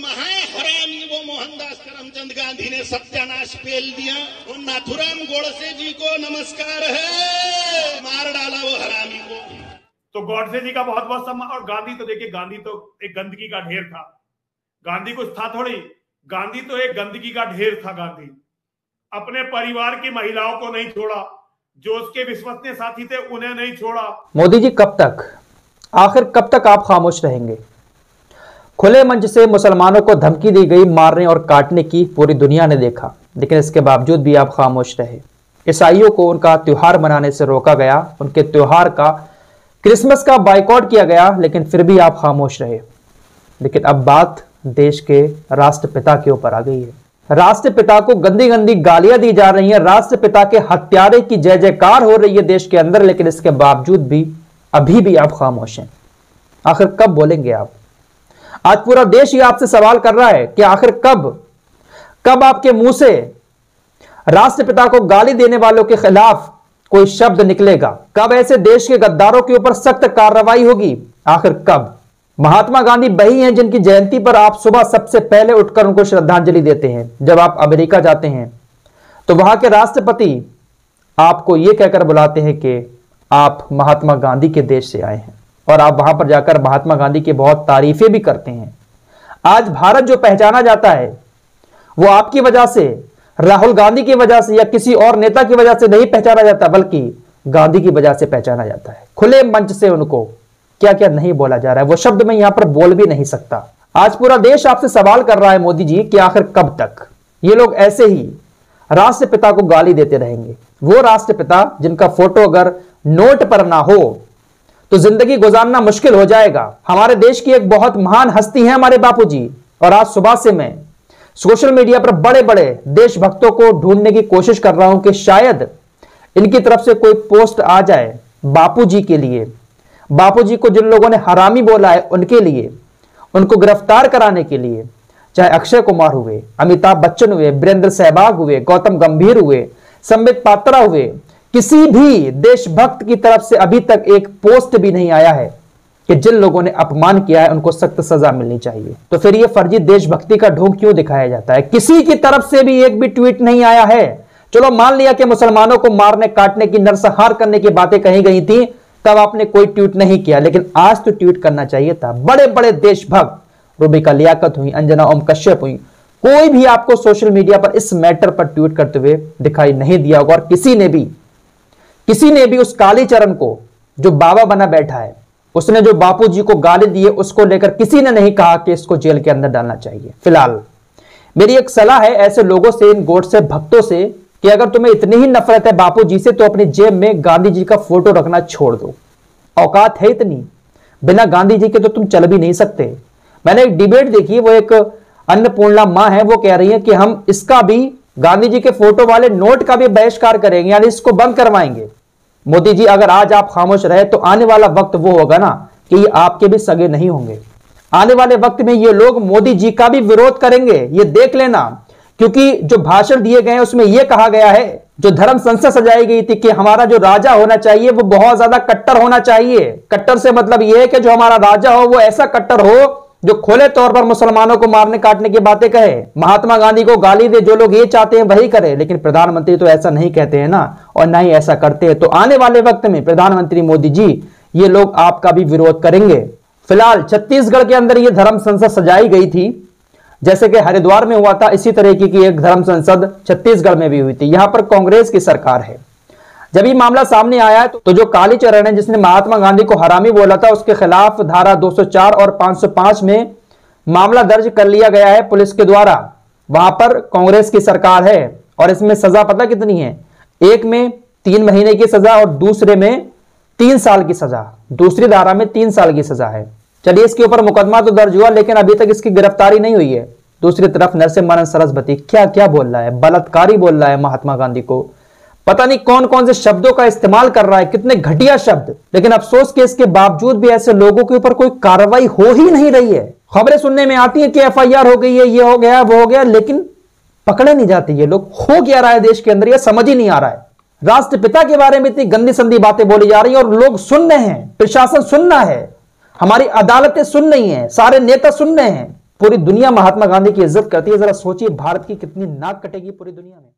महाहरामी वो मोहनदास करमचंद गांधी ने सत्यानाश पेल दिया। और नाथुराम गोडसे जी को नमस्कार है। मार डाला वो हरामी को। तो गॉडसे जी का बहुत बहुत सम्मान। और गांधी तो देखिए गांधी तो एक गंदगी का ढेर था। गांधी कुछ था थोड़ी। गांधी तो एक गंदगी का ढेर था गांधी। अपने परिवार की महिलाओं को नहीं छोड़ा। जो उसके विश्वसनीय साथी थे उन्हें नहीं छोड़ा। मोदी जी कब तक? आखिर कब तक आप खामोश रहेंगे? खुले मंच से मुसलमानों को धमकी दी गई, मारने और काटने की पूरी दुनिया ने देखा। लेकिन इसके बावजूद भी आप खामोश रहे। ईसाइयों को उनका त्यौहार मनाने से रोका गया। उनके त्यौहार का क्रिसमस का बाइकआउट किया गया, लेकिन फिर भी आप खामोश रहे। लेकिन अब बात देश के राष्ट्रपिता के ऊपर आ गई है। राष्ट्रपिता को गंदी गंदी गालियाँ दी जा रही हैं। राष्ट्रपिता के हत्यारे की जय जयकार हो रही है देश के अंदर, लेकिन इसके बावजूद भी अभी भी आप खामोश हैं। आखिर कब बोलेंगे आप? आज पूरा देश ही आपसे सवाल कर रहा है कि आखिर कब कब आपके मुँह से राष्ट्रपिता को गाली देने वालों के खिलाफ कोई शब्द निकलेगा? कब ऐसे देश के गद्दारों के ऊपर सख्त कार्रवाई होगी? आखिर कब? महात्मा गांधी वही हैं जिनकी जयंती पर आप सुबह सबसे पहले उठकर उनको श्रद्धांजलि देते हैं, जब आप अमेरिका जाते हैं। तो वहाँ के राष्ट्रपति आपको यह कहकर बुलाते हैं कि आप महात्मा गांधी के देश से आए हैं। और आप वहाँ पर जाकर महात्मा गांधी की बहुत तारीफें भी करते हैं। आज भारत जो पहचाना जाता है, वो आपकी वजह से, राहुल गांधी की वजह से या किसी और नेता की वजह से नहीं पहचाना जाता, बल्कि गांधी की वजह से पहचाना जाता है। खुले मंच से उनको क्या क्या नहीं बोला जा रहा है, वो शब्द में यहाँ पर बोल भी नहीं सकता। आज पूरा देश आपसे सवाल कर रहा है मोदी जी कि आखिर कब तक? ये लोग ऐसे ही राष्ट्रपिता को गाली देते रहेंगे। वो राष्ट्रपिता जिनका फ़ोटो अगर नोट पर ना हो तो ज़िंदगी गुजारना मुश्किल हो जाएगा। हमारे देश की एक बहुत महान हस्ती है हमारे बापूजी। और आज सुबह से मैं सोशल मीडिया पर बड़े बड़े देशभक्तों को ढूँढने की कोशिश कर रहा हूँ कि शायद इनकी तरफ़ से कोई पोस्ट आ जाए बापूजी के लिए। बापूजी को जिन लोगों ने हरामी बोला है, उनके लिए, उनको गिरफ़्तार कराने के लिए, चाहे अक्षय कुमार हुए, अमिताभ बच्चन हुए, वीरेंद्र सहवाग हुए, गौतम गंभीर हुए, संबित पात्रा हुए किसी भी देशभक्त की तरफ़ से अभी तक एक पोस्ट भी नहीं आया है कि जिन लोगों ने अपमान किया है, उनको सख्त सजा मिलनी चाहिए। तो फिर ये फर्जी देशभक्ति का ढोंग क्यों दिखाया जाता है? किसी की तरफ़ से भी एक भी ट्वीट नहीं आया है। चलो मान लिया कि मुसलमानों को मारने, काटने की, नरसंहार करने की बातें कही गई थी, तब आपने कोई ट्वीट नहीं किया। लेकिन आज तो ट्वीट करना चाहिए था। बड़े बड़े देशभक्त, रूबिका लियाकत हुई, अंजना ओम कश्यप हुई, कोई भी आपको सोशल मीडिया पर इस मैटर पर ट्वीट करते हुए दिखाई नहीं दिया होगा और किसी ने भी किसी ने भी उस काली चरण को जो बाबा बना बैठा है, उसने जो बापू जी को गाली दी है, उसको लेकर किसी ने नहीं कहा कि इसको जेल के अंदर डालना चाहिए। फ़िलहाल, मेरी एक सलाह है ऐसे लोगों से, इन गोट से, भक्तों से, कि अगर तुम्हें इतनी ही नफरत है बापू जी से तो अपनी जेब में गांधी जी का फ़ोटो रखना छोड़ दो। औकात है इतनी। बिना गांधी जी के तो तुम चल भी नहीं सकते। मैंने एक डिबेट देखी, वो एक अन्नपूर्णा माँ है, वो कह रही है कि हम इसका भी गांधी जी के फ़ोटो वाले नोट का भी बहिष्कार करेंगे, यानी इसको बंद करवाएँगे। मोदी जी, अगर आज आप खामोश रहे तो आने वाला वक्त वो होगा ना, कि ये आपके भी सगे नहीं होंगे। आने वाले वक्त में ये लोग मोदी जी का भी विरोध करेंगे, ये देख लेना। क्योंकि जो भाषण दिए गए उसमें यह कहा गया है, जो धर्म संसद सजाई गई थी कि हमारा जो राजा होना चाहिए, वो बहुत ज़्यादा कट्टर होना चाहिए। कट्टर से मतलब यह है कि जो हमारा राजा हो, वो ऐसा कट्टर हो जो खुले तौर पर मुसलमानों को मारने काटने की बातें कहे, महात्मा गांधी को गाली दे, जो लोग ये चाहते हैं वही करे। लेकिन प्रधानमंत्री तो ऐसा नहीं कहते हैं ना, और ना ही ऐसा करते हैं। तो आने वाले वक्त में प्रधानमंत्री मोदी जी, ये लोग आपका भी विरोध करेंगे। फ़िलहाल छत्तीसगढ़ के अंदर ये धर्म संसद सजाई गई थी। जैसे कि हरिद्वार में हुआ था, इसी तरीके की एक धर्म संसद छत्तीसगढ़ में भी हुई थी। यहाँ पर कांग्रेस की सरकार है। जब ये मामला सामने आया तो जो काली चरण है, जिसने महात्मा गांधी को हरामी बोला था, उसके खिलाफ धारा 204 और 505 में मामला दर्ज कर लिया गया है पुलिस के द्वारा। वहाँ पर कांग्रेस की सरकार है और इसमें सजा पता कितनी है? एक में तीन महीने की सजा और दूसरे में तीन साल की सजा। दूसरी धारा में तीन साल की सजा है। चलिए, इसके ऊपर मुकदमा तो दर्ज हुआ, लेकिन अभी तक इसकी गिरफ्तारी नहीं हुई है। दूसरी तरफ़ नरसिम्हानंद सरस्वती क्या क्या बोल रहा है? बलात्कारी बोल रहा है महात्मा गांधी को। पता नहीं कौन कौन से शब्दों का इस्तेमाल कर रहा है, कितने घटिया शब्द। लेकिन अफसोस के इसके बावजूद भी ऐसे लोगों के ऊपर कोई कार्रवाई हो ही नहीं रही है। खबरें सुनने में आती है कि एफआईआर हो गई है, ये हो गया, वो हो गया, लेकिन पकड़े नहीं जाते ये लोग। हो क्या रहा है देश के अंदर यह समझ ही नहीं आ रहा है। राष्ट्रपिता के बारे में इतनी गंदी संदी बातें बोली जा रही है और लोग सुन रहे हैं, प्रशासन सुनना है। हमारी अदालतें सुन रही हैं, सारे नेता सुन रहे हैं। पूरी दुनिया महात्मा गांधी की इज़्ज़त करती है, जरा सोचिए भारत की कितनी नाक कटेगी पूरी दुनिया में।